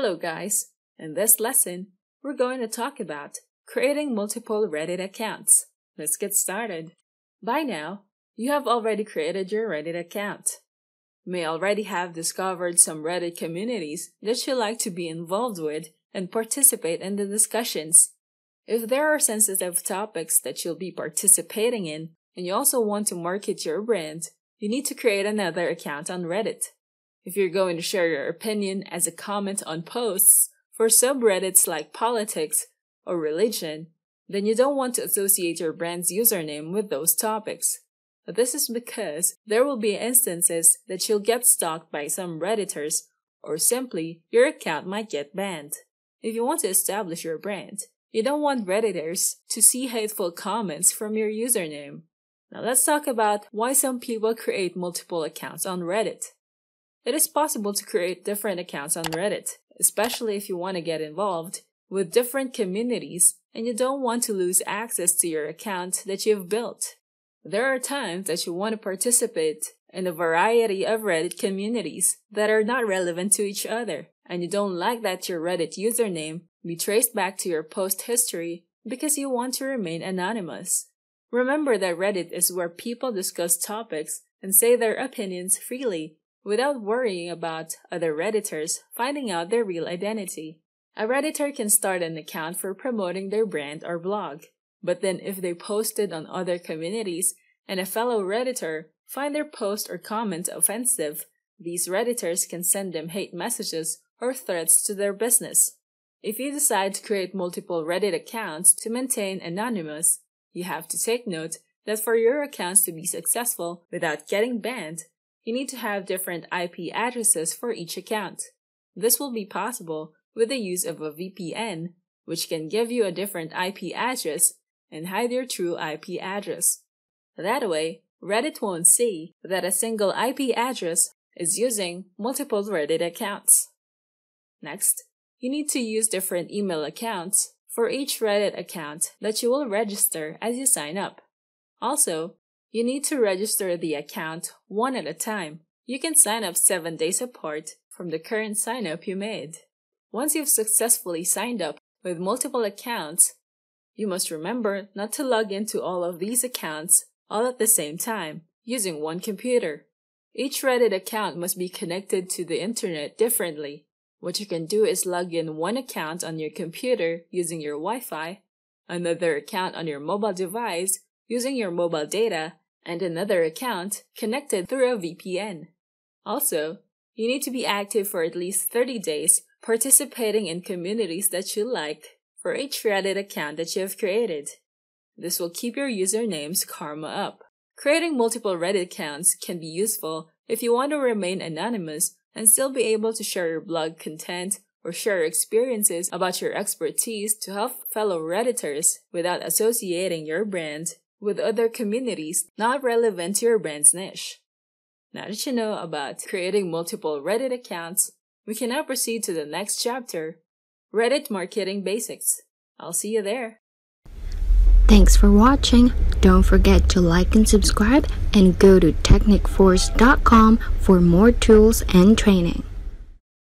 Hello guys! In this lesson, we're going to talk about creating multiple Reddit accounts. Let's get started. By now, you have already created your Reddit account. You may already have discovered some Reddit communities that you like to be involved with and participate in the discussions. If there are sensitive topics that you'll be participating in and you also want to market your brand, you need to create another account on Reddit. If you're going to share your opinion as a comment on posts for subreddits like politics or religion, then you don't want to associate your brand's username with those topics. But this is because there will be instances that you'll get stalked by some Redditors or simply your account might get banned. If you want to establish your brand, you don't want Redditors to see hateful comments from your username. Now let's talk about why some people create multiple accounts on Reddit. It is possible to create different accounts on Reddit, especially if you want to get involved with different communities and you don't want to lose access to your account that you've built. There are times that you want to participate in a variety of Reddit communities that are not relevant to each other, and you don't like that your Reddit username be traced back to your post history because you want to remain anonymous. Remember that Reddit is where people discuss topics and say their opinions freely without worrying about other Redditors finding out their real identity. A Redditor can start an account for promoting their brand or blog, but then if they posted on other communities and a fellow Redditor find their post or comment offensive, these Redditors can send them hate messages or threats to their business. If you decide to create multiple Reddit accounts to maintain anonymous, you have to take note that for your accounts to be successful without getting banned, you need to have different IP addresses for each account. This will be possible with the use of a VPN, which can give you a different IP address and hide your true IP address. That way, Reddit won't see that a single IP address is using multiple Reddit accounts. Next, you need to use different email accounts for each Reddit account that you will register as you sign up. Also, you need to register the account one at a time. You can sign up 7 days apart from the current sign up you made. Once you've successfully signed up with multiple accounts, you must remember not to log into all of these accounts all at the same time using one computer. Each Reddit account must be connected to the internet differently. What you can do is log in one account on your computer using your Wi-Fi, another account on your mobile device using your mobile data and another account connected through a VPN. Also, you need to be active for at least 30 days participating in communities that you like for each Reddit account that you have created. This will keep your username's karma up. Creating multiple Reddit accounts can be useful if you want to remain anonymous and still be able to share your blog content or share experiences about your expertise to help fellow Redditors without associating your brand with other communities not relevant to your brand's niche. Now that you know about creating multiple Reddit accounts, we can now proceed to the next chapter Reddit Marketing Basics. I'll see you there. Thanks for watching. Don't forget to like and subscribe and go to teknikforce.com for more tools and training.